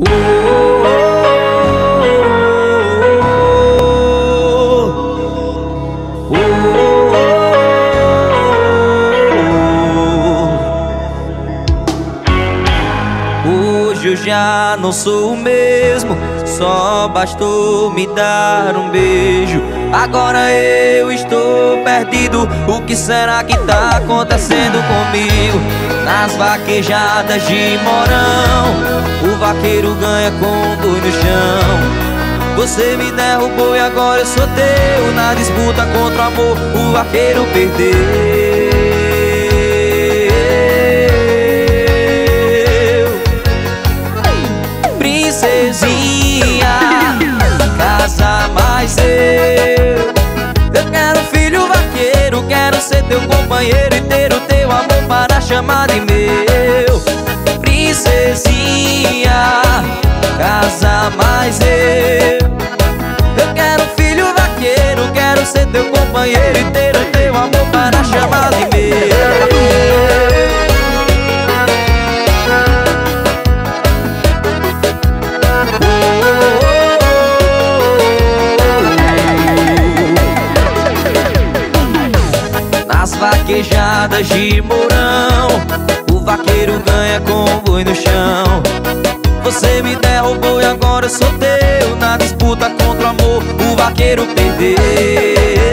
Hoje eu já não sou o mesmo Só bastou me dar um beijo Agora eu estou perdido O que será que tá acontecendo comigo? Nas vaquejadas de Morão O vaqueiro ganha com dor no chão. Você me derrubou e agora eu sou teu. Na disputa contra o amor, o vaqueiro perdeu. Princesinha Casa mais eu. Eu quero filho vaqueiro Quero ser teu companheiro e ter o teu amor para chamar de meu companheiro e o teu amor para chamar de meu vaquejadas de Mourão O vaqueiro ganha com boi no chão. Você me derrubou e agora eu sou teu. Na disputa contra o amor, o vaqueiro perdeu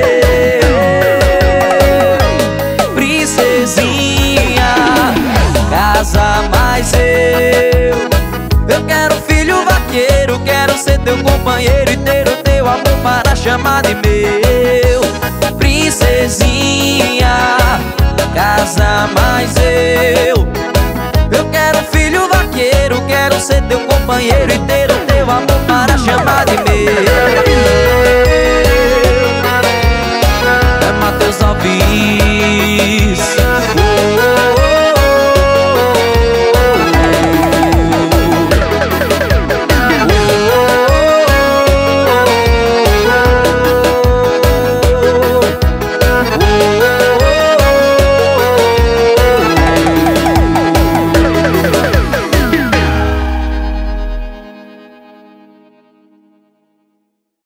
para chamar de meu. Princesinha Casa mais eu. Eu quero filho vaqueiro Quero ser teu companheiro e ter